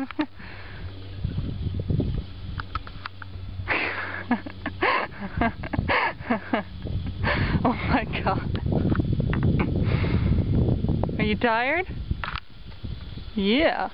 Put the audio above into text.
oh my god. Are you tired? Yeah.